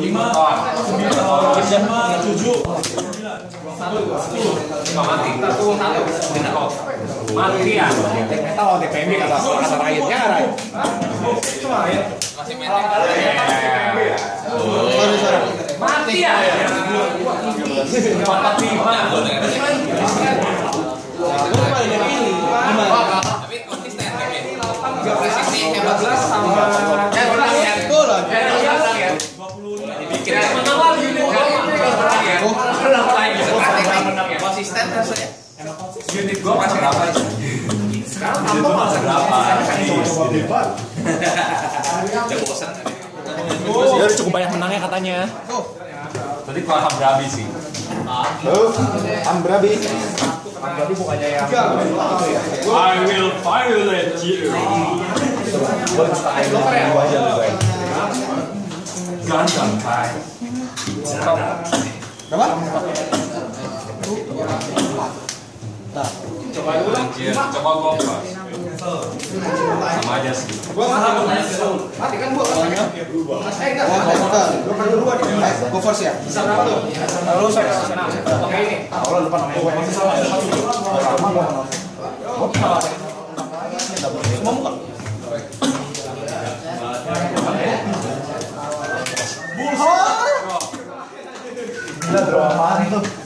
lima, lima, tujuh, mati satu satu mati ya Tahu TPM kata kata rakyatnya Ray. masih mati ya? Empat lima. Tapi konsisten sama ya menang ya Betul lah. dibikin menawar unit menang ya menang ya konsisten rasanya unit gua masih berapa sekarang tambah masih berapa udah bosan Dia udah cukup banyak menangnya katanya. tadi kalau Hambrabi sih. Oh, Ambrabi. Ambrabi bukannya yang I will violate you. Gundam Kai. Berapa? Coba gua apa? sama aja sih Mati kan gua. Eh enggak. Gua kan dua di. Gua first ya. Bisa berapa? Lu saya. Oke ini. Oh, lu lupa namanya gue. Masih salah. Lama gua. Semua muka. Gila drama itu.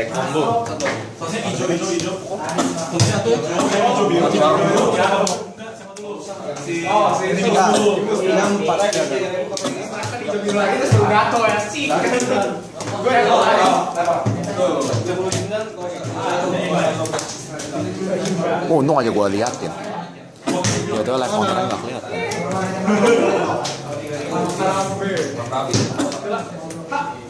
Dek combo Yang empat. Oh, untung aja gue liatin. Ya itu live nggak kelihatan.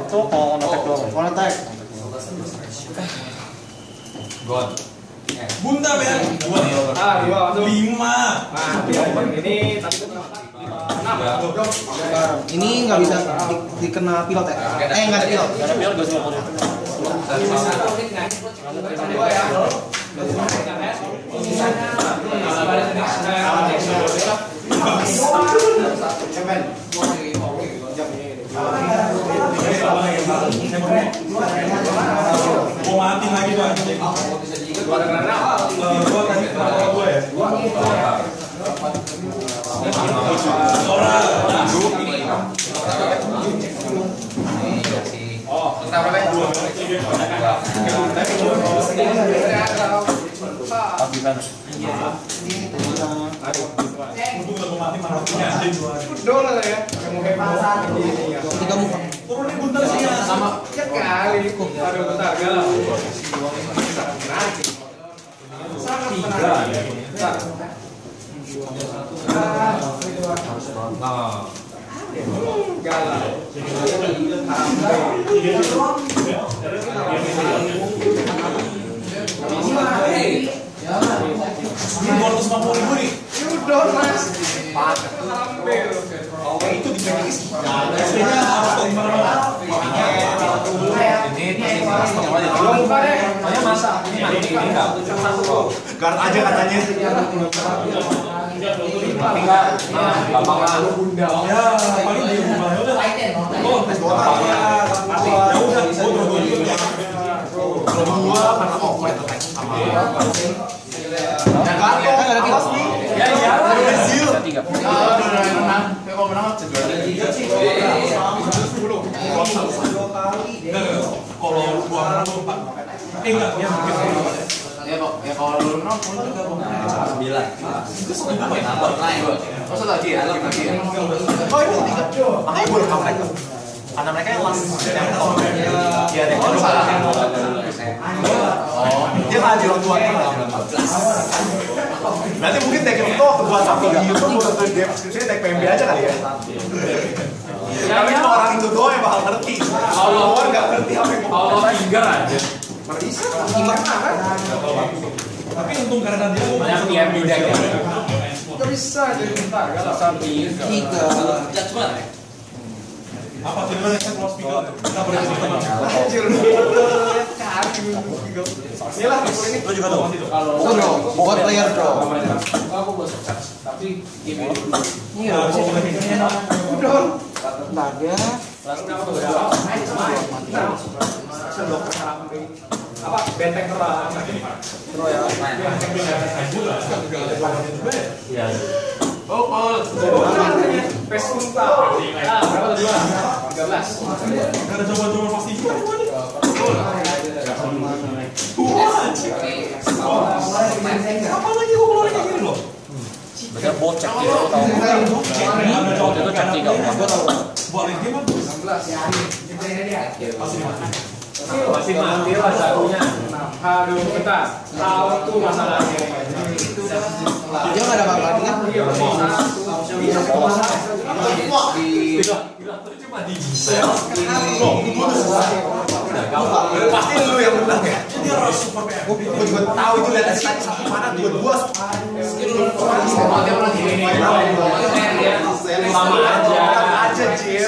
Itu kalau ngetek doang. Kalau ngetek. God Bunda men. Dua. Lima. Ini nggak bisa di- dikena pilot ya? Eh nggak ada pilot. Nggak ada pilot Mau mati lagi tuh anjing. Eh, Gua tadi kalau gua ya. Sora. Kita berapa ya? Untung udah mau mati mana punya anjing. Tiga muka. Turunin buntar sih ya. Sama. Ini dua ratus lima puluh ribu nih. Oh itu bisa di SD-nya harus tuh gimana mana? Hanya masa ini. Guard aja katanya. Ya paling. Kalau. Eh enggak, ya mungkin. Ya kok, ya kalau lu menang pun juga mau sembilan. Itu sembilan naik. Masa ya, lagi ya. Oh itu tiga. Makanya gue comeback. Karena mereka yang last yang top. Iya. Oh, salah. Oh, dia di orang tuanya. Nanti mungkin tag itu waktu gua sampai di YouTube gua dia skripsinya tag PMB aja kali ya. Tapi cuma orang itu doang yang bakal ngerti. Kalau luar nggak ngerti apa yang mau. Kalau finger aja. Gimana kan? Tapi untung karena dia Banyak PM di deck ya. Nggak bisa jadi bentar. Tiga. Judgment. apa tuh gimana saya keluar speaker? Kita boleh speaker. Anjir. Ini lah ini. Lo juga tahu. Oh bro, buat player bro. Aku bos tapi game Iya, udah. Naga. Apa benteng terang Oh, oh. pes kunta ah berapa tadi belas Gak ada coba-coba pasti juga. Apa lagi gue keluar kayak gini loh? Mereka bocek gitu tahu. Itu cek tiga rumah. Buat lagi game bagus. masih mati lah satunya aduh bentar tahu tuh masalahnya Dia nggak ada apa lagi kan? Pasti lu yang menang ya. Dia harus super PM. Gue juga tahu itu lihat sih satu mana dua dua. sama aja.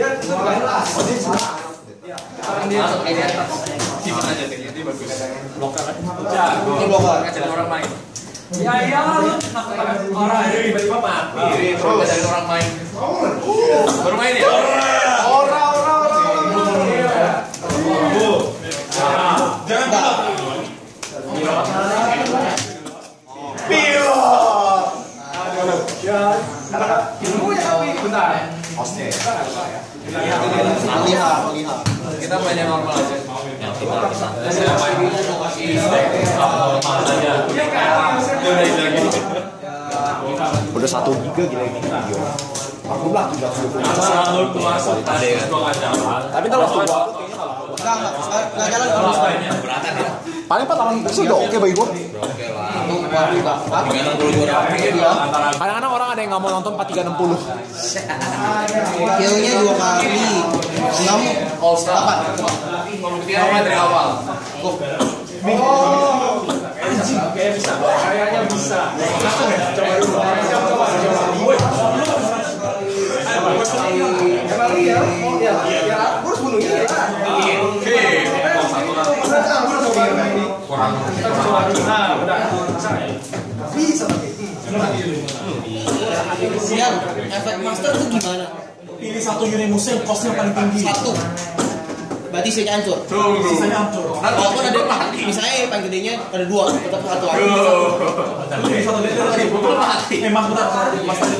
dia kayak di atas. Simpan aja tekniknya dia bagus. jago Ini blokar. Ngajak orang main. ya ya lu orang aja tiba-tiba mati Terus ngajak orang main. Baru main ya? Ora ora ora. Jangan bilang. Pio. ya bentar Hostnya. Kita main yang normal aja. Yang. Saya main. Normal Udah satu giga gila ini video. Aku yang gua nggak jalan. Tapi kalau gua Enggak, enggak, enggak jalan kalau Beratan ya? Paling 4 lawan itu udah oke bagi gua. Kadang-kadang orang ada yang nggak mau nonton 4360. Killnya dua kali. Enam. All star. Pembuktian awal dari awal. bisa kayaknya bisa coba dulu coba coba emang iya oh ya ya aku harus bunuh dia Oke. kurang coba dulu nah udah bisa Siang, efek master itu gimana? Pilih satu unit musuh yang costnya paling tinggi. Satu. Berarti sisanya hancur. Sisanya hancur. Walaupun ada misalnya paling gedenya ada dua, tetap satu aja. Lu pilih satu unit tadi. mati. Eh, mas bentar. Mas tadi.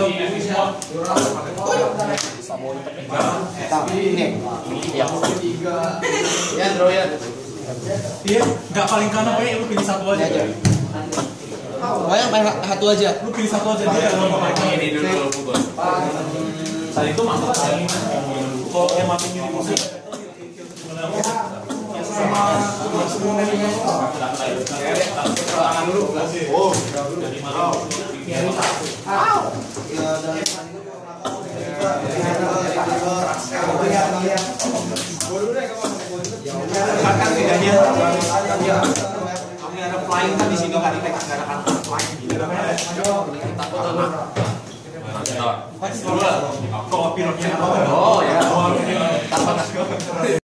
Nah, ini. Ya, bro ya. Iya, nggak paling kanan pokoknya lu pilih satu aja. Pokoknya paling satu aja. Lu pilih satu aja dia kanan. Ini dulu pukul. Tadi itu masuk Kalau yang mati. Kan bedanya kami ada flying kan di sini kan di Oh, yeah.